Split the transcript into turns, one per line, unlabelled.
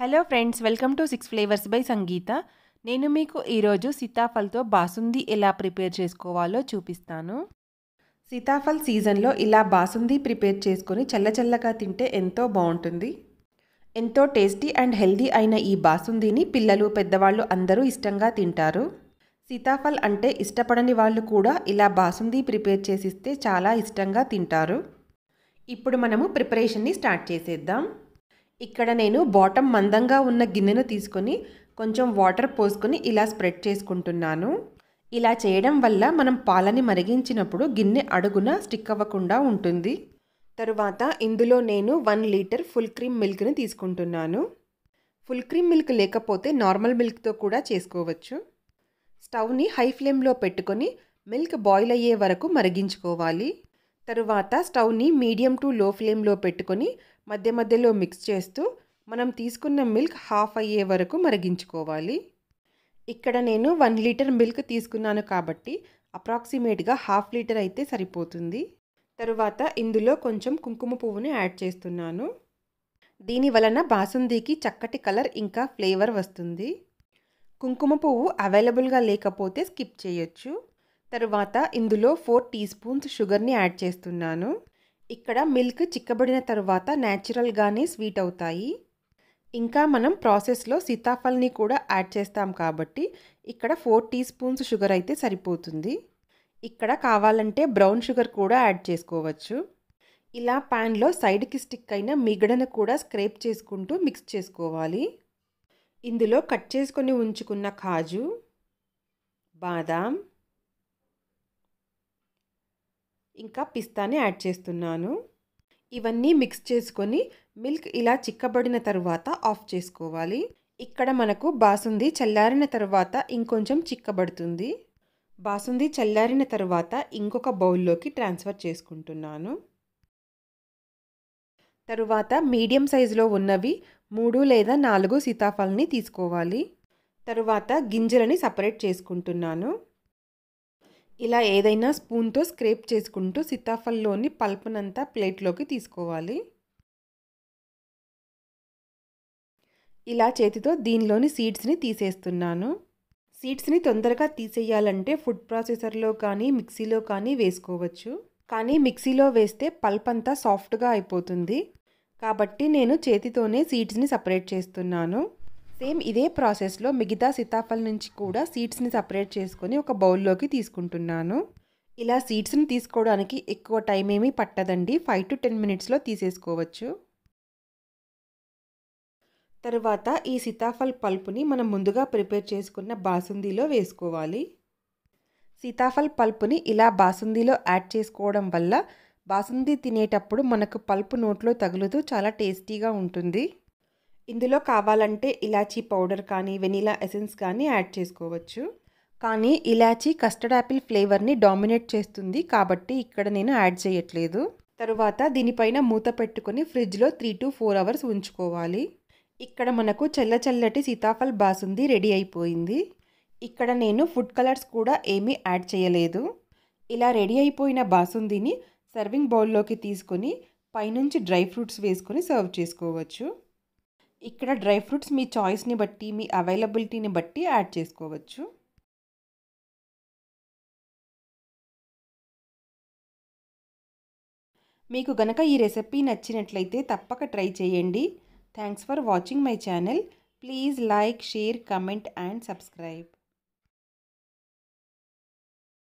Hello friends welcome to Six Flavours by Sangeetha. నేను మీకు ఈరోజు సీతాఫల్తో బాసుంది ఎలా ప్రిపేర్ చేసుకోవాలో చూపిస్తాను. సీతాఫల్ సీజన్లో ఇలా బాసుంది ప్రిపేర్ చేసుకొని చల్లచల్లగా తింటే ఎంతో బాగుంటుంది. ఎంతో టేస్టీ అండ్ హెల్దీ అయిన ఈ బాసుందిని పిల్లలు పెద్దవాళ్ళు అందరూ ఇష్టంగా తింటారు. సీతాఫల్ అంటే ఇష్టపడని వాళ్ళు కూడా ఇలా బాసుంది ప్రిపేర్ చేసిస్తే చాలా ఇష్టంగా తింటారు. ఇప్పుడు మనము ప్రిపరేషన్ని స్టార్ట్ చేసేద్దాం. ఇక్కడ నేను బాటమ్ మందంగా ఉన్న గిన్నెను తీసుకొని కొంచెం వాటర్ పోసుకొని ఇలా స్ప్రెడ్ చేసుకుంటున్నాను. ఇలా చేయడం వల్ల మనం పాలని మరిగించినప్పుడు గిన్నె అడుగున స్టిక్ అవ్వకుండా ఉంటుంది. తరువాత ఇందులో నేను వన్ లీటర్ ఫుల్ క్రీమ్ మిల్క్ని తీసుకుంటున్నాను. ఫుల్ క్రీమ్ మిల్క్ లేకపోతే నార్మల్ మిల్క్తో కూడా చేసుకోవచ్చు. స్టవ్ని హై ఫ్లేమ్లో పెట్టుకొని మిల్క్ బాయిల్ అయ్యే వరకు మరిగించుకోవాలి. తరువాత స్టవ్ని మీడియం టు లో ఫ్లేమ్లో పెట్టుకొని మధ్య మధ్యలో మిక్స్ చేస్తూ మనం తీసుకున్న మిల్క్ హాఫ్ అయ్యే వరకు మరిగించుకోవాలి. ఇక్కడ నేను వన్ లీటర్ మిల్క్ తీసుకున్నాను కాబట్టి అప్రాక్సిమేట్గా హాఫ్ లీటర్ అయితే సరిపోతుంది. తరువాత ఇందులో కొంచెం కుంకుమ పువ్వుని యాడ్ చేస్తున్నాను. దీని వలన బాసుందీకి చక్కటి కలర్ ఇంకా ఫ్లేవర్ వస్తుంది. కుంకుమ పువ్వు అవైలబుల్గా లేకపోతే స్కిప్ చేయొచ్చు. తరువాత ఇందులో ఫోర్ టీ స్పూన్స్ షుగర్ని యాడ్ చేస్తున్నాను. ఇక్కడ మిల్క్ చిక్కబడిన తర్వాత న్యాచురల్గానే స్వీట్ అవుతాయి. ఇంకా మనం ప్రాసెస్లో సీతాఫల్ని కూడా యాడ్ చేస్తాం కాబట్టి ఇక్కడ ఫోర్ టీ స్పూన్స్ షుగర్ అయితే సరిపోతుంది. ఇక్కడ కావాలంటే బ్రౌన్ షుగర్ కూడా యాడ్ చేసుకోవచ్చు. ఇలా ప్యాన్లో సైడ్కి స్టిక్ అయిన మిగడను కూడా స్క్రేప్ చేసుకుంటూ మిక్స్ చేసుకోవాలి. ఇందులో కట్ చేసుకొని ఉంచుకున్న కాజు బాదాం ఇంకా పిస్తాని యాడ్ చేస్తున్నాను. ఇవన్నీ మిక్స్ చేసుకొని మిల్క్ ఇలా చిక్కబడిన తర్వాత ఆఫ్ చేసుకోవాలి. ఇక్కడ మనకు బాసుంది చల్లారిన తర్వాత ఇంకొంచెం చిక్కబడుతుంది. బాసుంది చల్లారిన తర్వాత ఇంకొక బౌల్లోకి ట్రాన్స్ఫర్ చేసుకుంటున్నాను. తరువాత మీడియం సైజులో ఉన్నవి మూడు లేదా నాలుగు సీతాఫల్ని తీసుకోవాలి. తరువాత గింజలని సపరేట్ చేసుకుంటున్నాను. ఇలా ఏదైనా స్పూన్తో స్క్రేప్ చేసుకుంటూ సీతాఫల్లోని పల్పునంతా ప్లేట్లోకి తీసుకోవాలి. ఇలా చేతితో దీనిలోని సీడ్స్ని తీసేస్తున్నాను. సీడ్స్ని తొందరగా తీసేయాలంటే ఫుడ్ ప్రాసెసర్లో కానీ మిక్సీలో కానీ వేసుకోవచ్చు. కానీ మిక్సీలో వేస్తే పల్ప్ అంతా సాఫ్ట్గా అయిపోతుంది. కాబట్టి నేను చేతితోనే సీడ్స్ని సపరేట్ చేస్తున్నాను. సేమ్ ఇదే ప్రాసెస్లో మిగతా సీతాఫల్ నుంచి కూడా సీడ్స్ని సపరేట్ చేసుకొని ఒక బౌల్లోకి తీసుకుంటున్నాను. ఇలా సీడ్స్ని తీసుకోవడానికి ఎక్కువ టైం ఏమీ పట్టదండి. ఫైవ్ టు టెన్ మినిట్స్లో తీసేసుకోవచ్చు. తర్వాత ఈ సీతాఫల్ పల్పుని మనం ముందుగా ప్రిపేర్ చేసుకున్న బాసుందీలో వేసుకోవాలి. సీతాఫల్ పల్పుని ఇలా బాసుందీలో యాడ్ చేసుకోవడం వల్ల బాసుంది తినేటప్పుడు మనకు పల్పు నోట్లో తగులుతూ చాలా టేస్టీగా ఉంటుంది. ఇందులో కావాలంటే ఇలాచీ పౌడర్ కానీ వెనీలా ఎసెన్స్ కానీ యాడ్ చేసుకోవచ్చు. కానీ ఇలాచీ కస్టర్డ్ యాపిల్ ఫ్లేవర్ని డామినేట్ చేస్తుంది కాబట్టి ఇక్కడ నేను యాడ్ చేయట్లేదు. తరువాత దీనిపైన మూత పెట్టుకొని ఫ్రిడ్జ్లో త్రీ టు ఫోర్ అవర్స్ ఉంచుకోవాలి. ఇక్కడ మనకు చల్ల చల్లటి సీతాఫల్ బాసుంది రెడీ అయిపోయింది. ఇక్కడ నేను ఫుడ్ కలర్స్ కూడా ఏమీ యాడ్ చేయలేదు. ఇలా రెడీ అయిపోయిన బాసుందిని సర్వింగ్ బౌల్లోకి తీసుకొని పైనుంచి డ్రై ఫ్రూట్స్ వేసుకొని సర్వ్ చేసుకోవచ్చు. ఇక్కడ డ్రై ఫ్రూట్స్ మీ చాయిస్ని బట్టి మీ అవైలబిలిటీని బట్టి యాడ్ చేసుకోవచ్చు. మీకు గనక ఈ రెసిపీ నచ్చినట్లయితే తప్పక ట్రై చేయండి. Thanks for watching my channel. Please like share comment and subscribe.